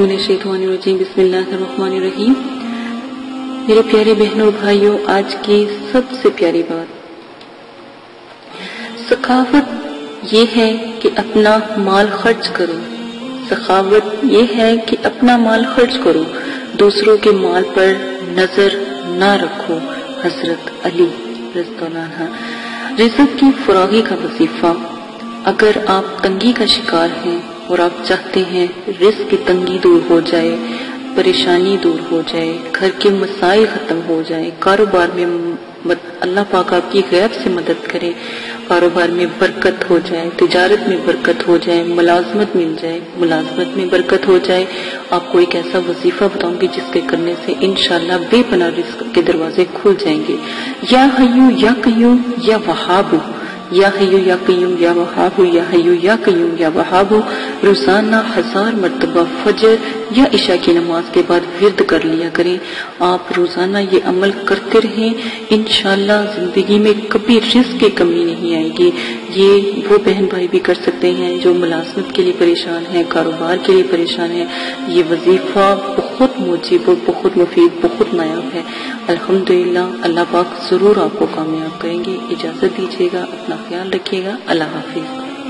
من الشیطان الرجیم، بسم اللہ الرحمن الرحیم۔ میرے پیارے بہنوں بھائیوں، آج کی سب سے پیاری بات۔ سخاوت یہ ہے کہ اپنا مال خرچ کرو۔ سخاوت یہ ہے کہ اپنا مال خرچ کرو۔ دوسروں کے مال پر نظر نہ رکھو۔ حضرت علی رضی اللہ عنہ۔ رزق کی فراغی کا وظیفہ۔ اگر آپ تنگی کا شکار ہیں اور آپ چاہتے ہیں رزق کی تنگی دور ہو جائے، پریشانی دور ہو جائے، گھر کے مسائل ختم ہو جائے کاروبار میں اللہ پاک آپ کی غیب سے مدد کرے، کاروبار میں برکت ہو جائے، تجارت میں برکت ہو جائے، ملازمت مل جائے، ملازمت میں برکت ہو جائے۔ آپ کو ایک ایسا وظیفہ بتاؤں گی جس کے کرنے سے انشاءاللہ بے پناہ رزق کے دروازے کھل جائیں گے۔ یا حیو، یا قیوم، یا وہابو یا حیو یا قیوم یا وہاب یا حیو یا قیوم یا وہاب، روزانہ ہزار مرتبہ فجر یا عشاء کی نماز کے بعد ورد کر لیا کریں۔ آپ روزانہ یہ عمل کرتے رہیں۔ انشاءاللہ زندگی میں کبھی رزق کی کمی نہیں آئے گی۔ یہ وہ بہن بھائی بھی کر سکتے ہیں جو ملازمت کے لیے پریشان ہیں، کاروبار کے لیے پریشان ہیں۔ یہ وظیفہ بہت موجب اور بہت مفید، بہت نایاب ہے۔ الحمدللہ اللہ پاک ضرور آپ کو کامیاب کریں گے۔ اجازت دیجیے گا، اپنا خیال رکھیے گا۔ اللہ حافظ۔